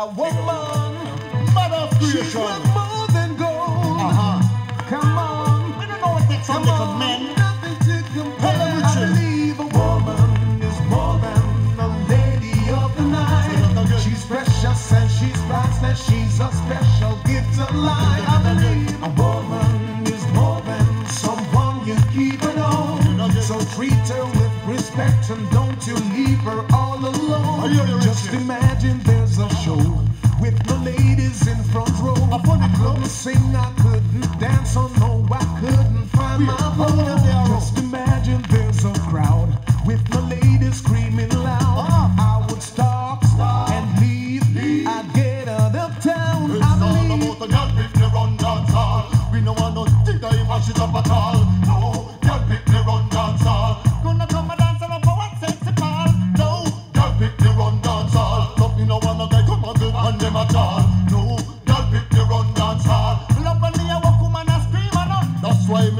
A woman, Mother of she's creation. worth more than gold. Uh-huh. Come on, We don't know what from come on, men. nothing to compare. I believe a woman is more than a lady of the night. She's precious and she's priceless. She's a special gift of life. I believe a woman and don't you leave her all alone. The Just imagine there's a show with the ladies in front row. A funny club. couldn't sing, I couldn't dance, oh no, I couldn't find my How flow. many there are? Just imagine there's a crowd with the ladies screaming loud. Ah. I would stop and leave. I'd get out of town. It's I all about a girl pick me run dance hall. We no want no digger if mash it up at all.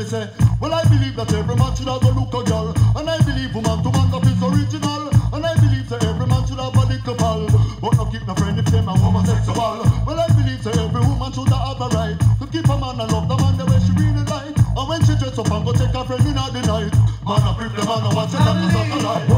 Say, well I believe that every man should have a look a girl, and I believe woman to man that is original, and I believe that every man should have a little pal, but no keep no friend if them a homosexual. Well I believe that every woman should have a right to keep a man and love the man the way she really like, and when she dress up and go take a friend in the night, man a grip the man and watch it I and it's not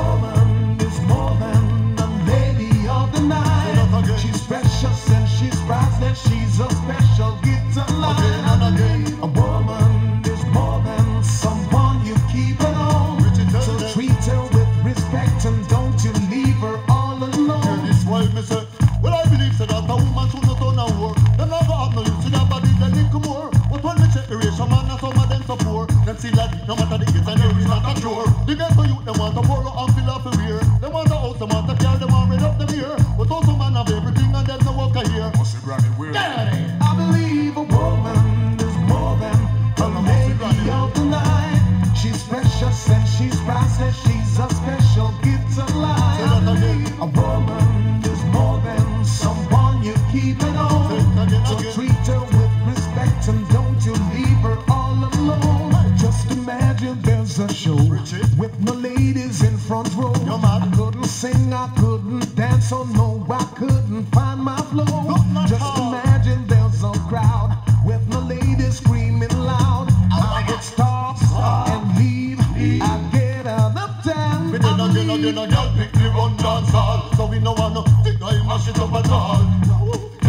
that a woman should not turn a whore. Them never have no use in their body, they little more. But when me check the ratio, man, and some of them so poor. Them see like no matter the age and there is not a cure. The girls youth, them want a polo and fill up a beer. They want a house, they want a car, they want rid up them here. But also man have everything and them no work a here. I believe a woman is more than a lady of the night. She's precious and she's priceless. She's a special gift of life. Keep it. So treat her with respect and don't you leave her all alone. Just imagine there's a show with no ladies in front row. I couldn't sing, I couldn't dance, oh no, I couldn't find my flow. Just imagine there's a crowd with no ladies screaming loud. I would stop and leave. I'd get out of town. Me then again, again, a girl pick me run dance hall. So we no want no think I mash it up at all.